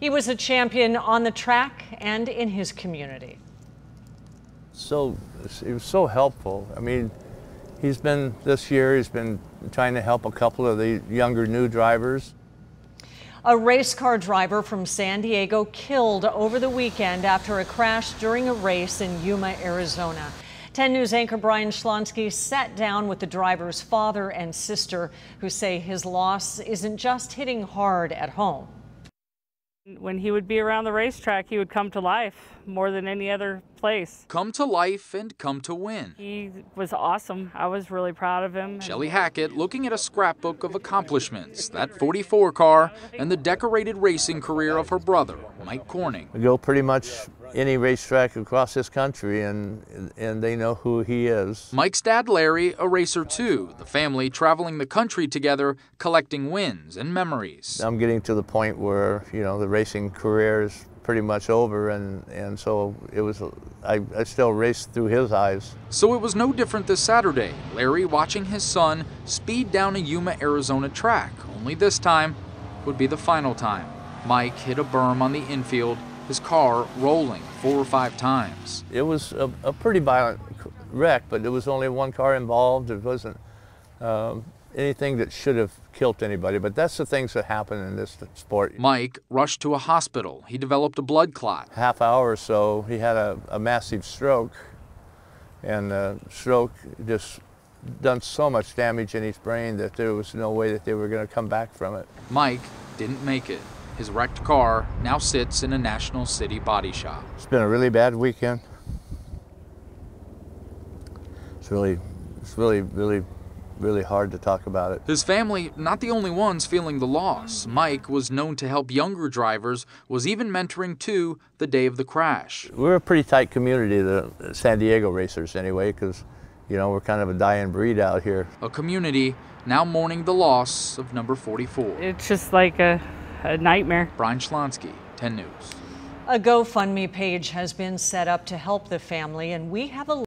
He was a champion on the track and in his community. So, it was so helpful. I mean, he's been, this year, he's been trying to help a couple of the younger new drivers. A race car driver from San Diego killed over the weekend after a crash during a race in Yuma, Arizona. 10 News anchor Brian Schlonsky sat down with the driver's father and sister who say his loss isn't just hitting hard at home. When he would be around the racetrack, he would come to life more than any other place. Come to life and come to win. He was awesome. I was really proud of him. Shelly Hackett looking at a scrapbook of accomplishments, that 44 car, and the decorated racing career of her brother, Mike Corning. We go pretty much any racetrack across this country and and they know who he is. Mike's dad Larry, a racer too, the family traveling the country together collecting wins and memories. I'm getting to the point where, you know, the racing career is pretty much over and and so it was I, I still raced through his eyes. So it was no different this Saturday. Larry watching his son speed down a Yuma, Arizona track. Only this time would be the final time. Mike hit a berm on the infield his car rolling four or five times. It was a, a pretty violent wreck, but there was only one car involved. It wasn't um, anything that should have killed anybody, but that's the things that happen in this sport. Mike rushed to a hospital. He developed a blood clot. Half hour or so, he had a, a massive stroke, and the stroke just done so much damage in his brain that there was no way that they were going to come back from it. Mike didn't make it. His wrecked car now sits in a National City body shop. It's been a really bad weekend. It's really, it's really, really, really hard to talk about it. His family, not the only ones feeling the loss. Mike was known to help younger drivers, was even mentoring two the day of the crash. We're a pretty tight community, the San Diego racers anyway, because, you know, we're kind of a dying breed out here. A community now mourning the loss of number 44. It's just like a a nightmare. Brian Schlonsky, 10 News. A GoFundMe page has been set up to help the family, and we have a